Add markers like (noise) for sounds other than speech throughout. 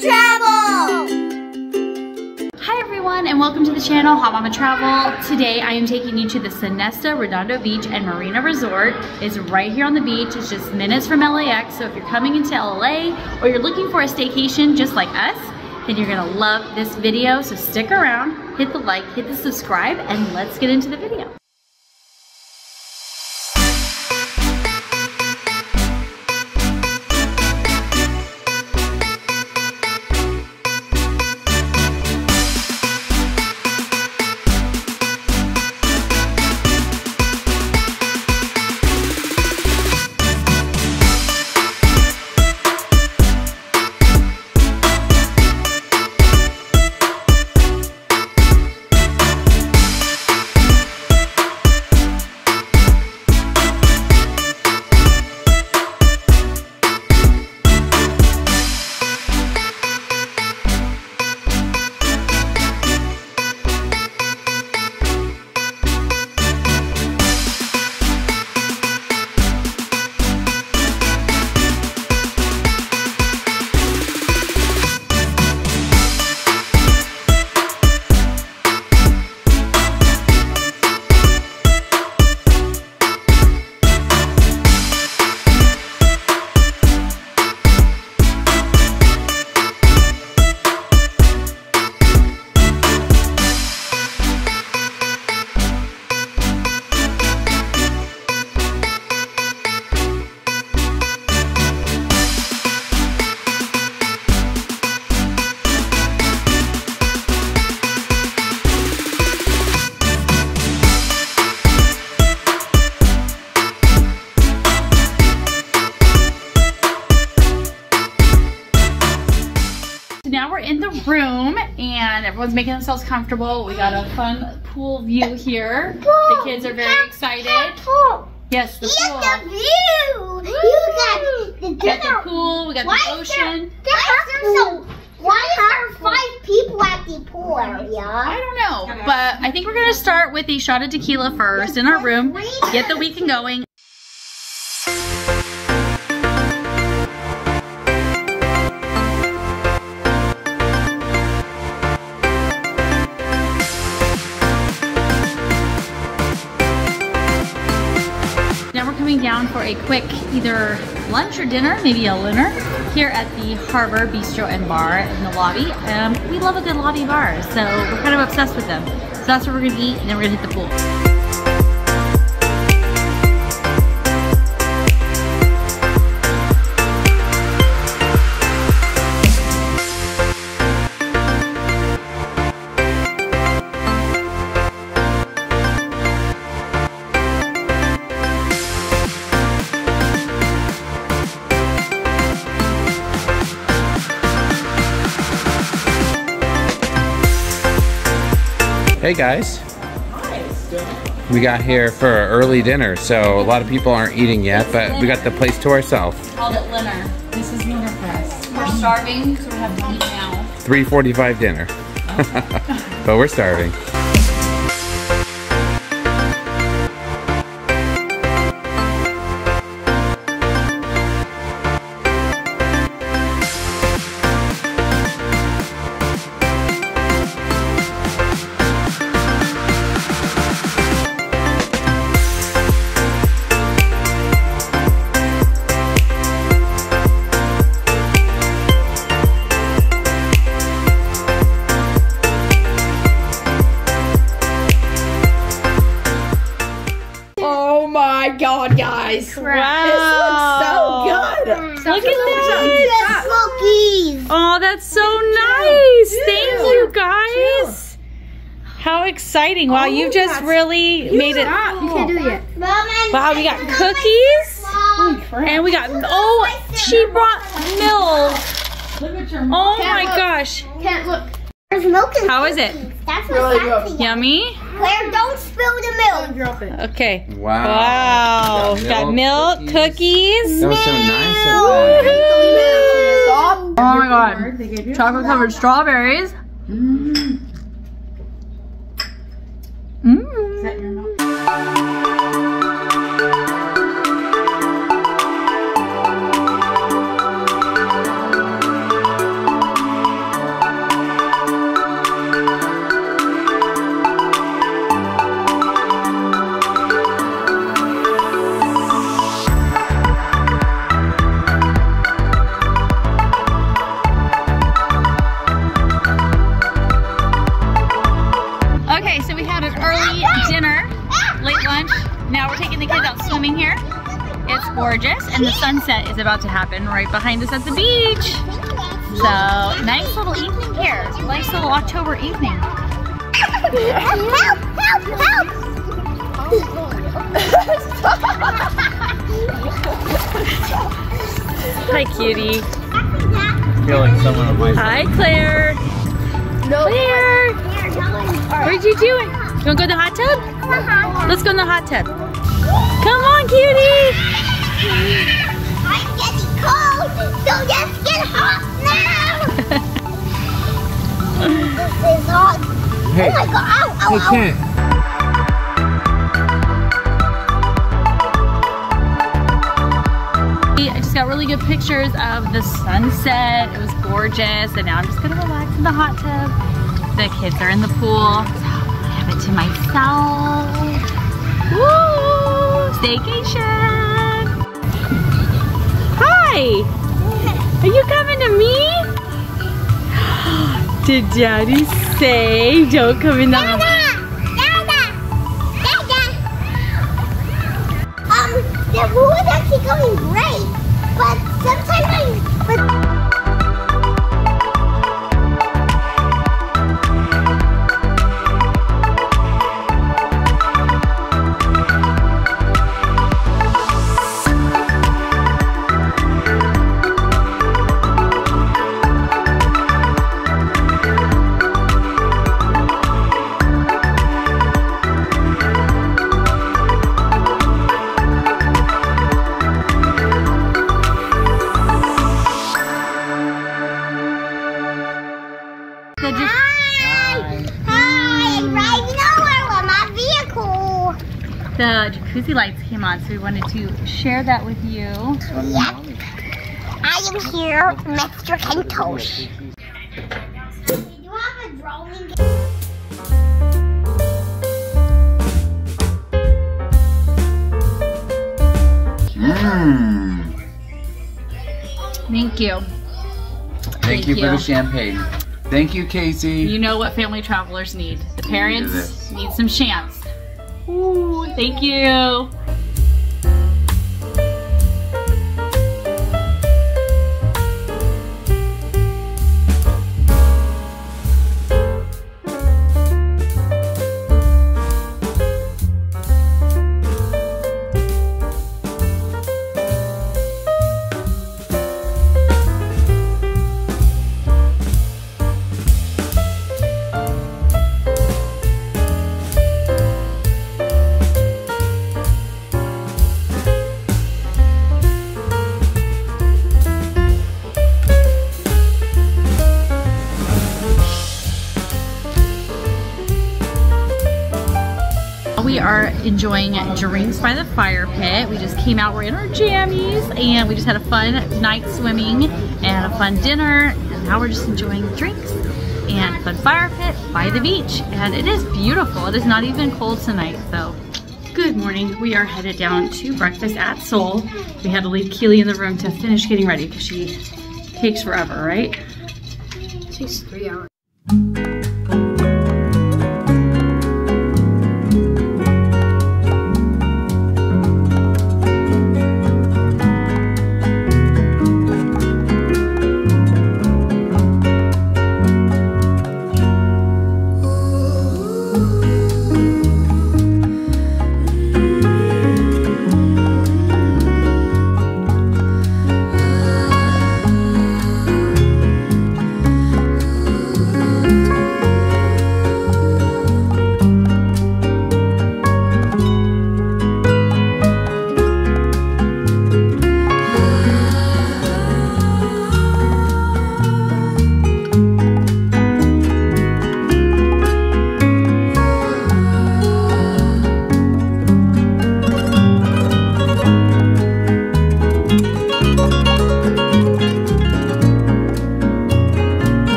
Travel! Hi everyone and welcome to the channel Hot Mama Travel. Today I am taking you to the Sonesta Redondo Beach and Marina Resort. It's right here on the beach. It's just minutes from LAX. So if you're coming into LA or you're looking for a staycation just like us, then you're gonna love this video. So stick around, hit the like, hit the subscribe, and let's get into the video. Everyone's making themselves comfortable. We got a fun pool view here. The kids are very excited. Yes, the pool. The view! You got the We got the pool, we got Why the is there- ocean. Why is there so? Why is there five people at the pool area? I don't know, but I think we're gonna start with a shot of tequila first in our room, get the weekend going. Quick either lunch or dinner, maybe a dinner, here at the Harbor Bistro and Bar in the lobby. Um, we love a good lobby bar, so we're kind of obsessed with them. So that's what we're gonna eat, and then we're gonna hit the pool. Hey guys. We got here for our early dinner, so a lot of people aren't eating yet, but we got the place to ourselves. Called it Linner. This is Linner for us. We're starving, so we have to eat now. 3:45 dinner. Oh. (laughs) but we're starving. My god, guys. Wow. This looks so good. Mm. Look at that. Cookies. Oh, that's so nice. Thank you, guys. How exciting. Wow, oh, you just really made it. You can't do it yet. Wow, we got cookies. And we got, oh, she brought milk. Look at your oh mom. Oh my gosh. Can't look. There's milk in How is it? That's Really good. Yummy? Claire, don't spill the milk. Drop it. Okay. Wow. Wow. Got Got milk, milk, cookies. That was so nice of them. Oh my god. Chocolate covered strawberries. Mmm. and about to happen right behind us at the beach. So, nice little evening here. Nice little October evening. Help! Help! Help! Hi, cutie. feel like someone on my Hi, Claire. No. Claire, what are you doing? You wanna go to the hot tub? Uh-huh. Let's go in the hot tub. Come on, cutie. Is hot. Hey, Oh my god, ow, ow, hey, ow. I just got really good pictures of the sunset. It was gorgeous. And now I'm just gonna relax in the hot tub. The kids are in the pool. So I have it to myself. Woo! Staycation! Hi! Are you coming to me? Did daddy say don't come in the Dada! Dada! Dada! Um, the is actually going great, but sometimes I... But the jacuzzi lights came on, so we wanted to share that with you. Yeah. I am here, Mr. Kentosh. Do you have a drone? Mmm. Thank you. Thank, Thank you, for the champagne. Thank you, Casey. You know what family travelers need. The parents this. need some chance. Ooh, thank you. Enjoying drinks by the fire pit. We just came out, we're in our jammies, and we just had a fun night swimming and a fun dinner. And now we're just enjoying drinks and a fun fire pit by the beach. And it is beautiful. It is not even cold tonight, so. Good morning. We are headed down to breakfast at Soul. We had to leave Keely in the room to finish getting ready because she takes forever, right? takes three hours.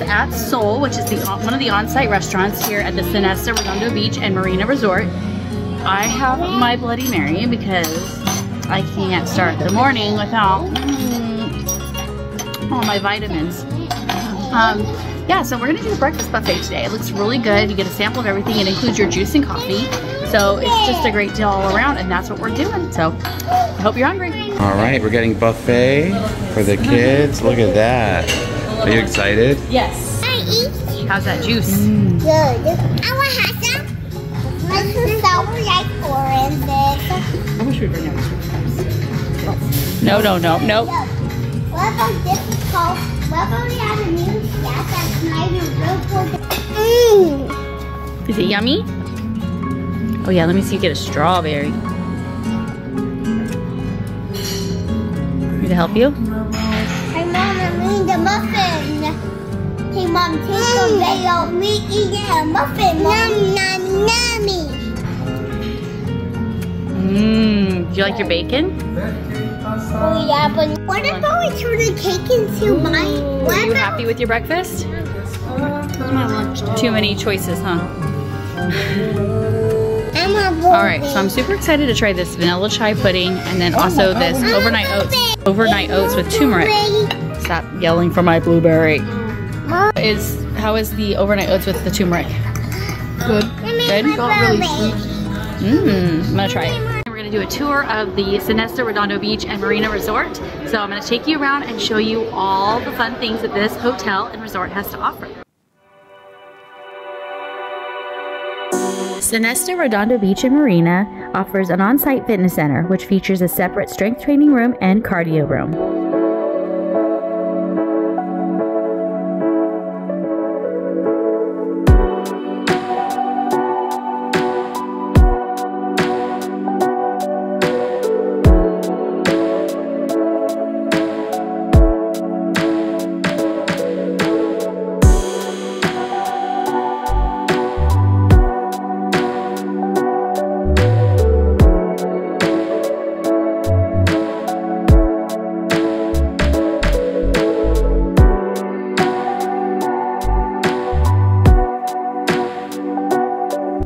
At Soul, which is the one of the on-site restaurants here at the Sonesta Redondo Beach and Marina Resort. I have my Bloody Mary because I can't start the morning without mm, all my vitamins. Um, yeah, so we're gonna do the breakfast buffet today. It looks really good. You get a sample of everything. It includes your juice and coffee. So it's just a great deal all around and that's what we're doing. So I hope you're hungry. All right, we're getting buffet for the kids. Look at that. Are you excited? Yes. I eat How's that juice? Mm. good. I want to have some. This is celery I pour in this. I wish we bring out No, no, no, no. Look, what about this is called? What about we have a new gas that's not even real good? Mmm. Is it yummy? Oh yeah, let me see you get a strawberry. Need to help you? Hey, Mom, I'm eating the muffin. Hey, Mom, take the video. Me eating a muffin. Nom, nom, nummy. Mmm. Do you like your bacon? Oh, yeah, but what about we turn the cake into mine? Are What you about happy with your breakfast? Too many choices, huh? I'm a All right, so I'm super excited to try this vanilla chai pudding and then oh also this overnight oats, overnight oats with turmeric. Stop yelling for my blueberry. Mm. Is how is the overnight oats with the turmeric? Good. Good. Got really sweet. Mmm. I'm gonna try it. We're gonna do a tour of the Sonesta Redondo Beach and Marina Resort. So I'm gonna take you around and show you all the fun things that this hotel and resort has to offer. Sonesta Redondo Beach and Marina offers an on-site fitness center which features a separate strength training room and cardio room.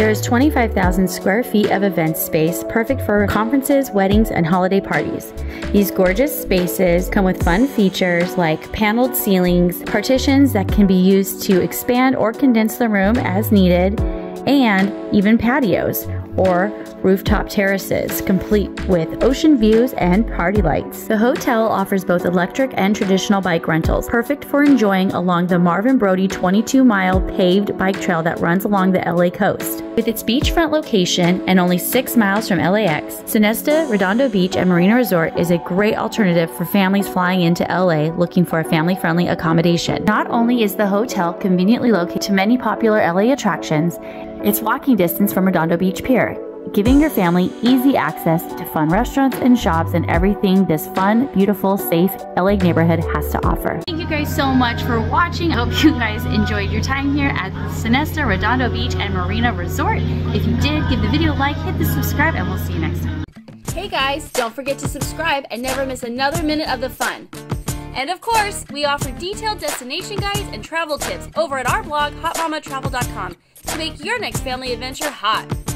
There is 25,000 square feet of event space, perfect for conferences, weddings, and holiday parties. These gorgeous spaces come with fun features like paneled ceilings, partitions that can be used to expand or condense the room as needed, and even patios or rooftop terraces, complete with ocean views and party lights. The hotel offers both electric and traditional bike rentals, perfect for enjoying along the Marvin Braude 22 mile paved bike trail that runs along the LA coast. With its beachfront location and only six miles from LAX, Sonesta Redondo Beach and Marina Resort is a great alternative for families flying into LA looking for a family friendly accommodation. Not only is the hotel conveniently located to many popular LA attractions, it's walking distance from Redondo Beach Pier, giving your family easy access to fun restaurants and shops and everything this fun, beautiful, safe LA neighborhood has to offer. Thank you guys so much for watching. I hope you guys enjoyed your time here at Sonesta Redondo Beach and Marina Resort. If you did, give the video a like, hit the subscribe, and we'll see you next time. Hey guys, don't forget to subscribe and never miss another minute of the fun. And of course, we offer detailed destination guides and travel tips over at our blog, hotmamatravel.com, to make your next family adventure hot.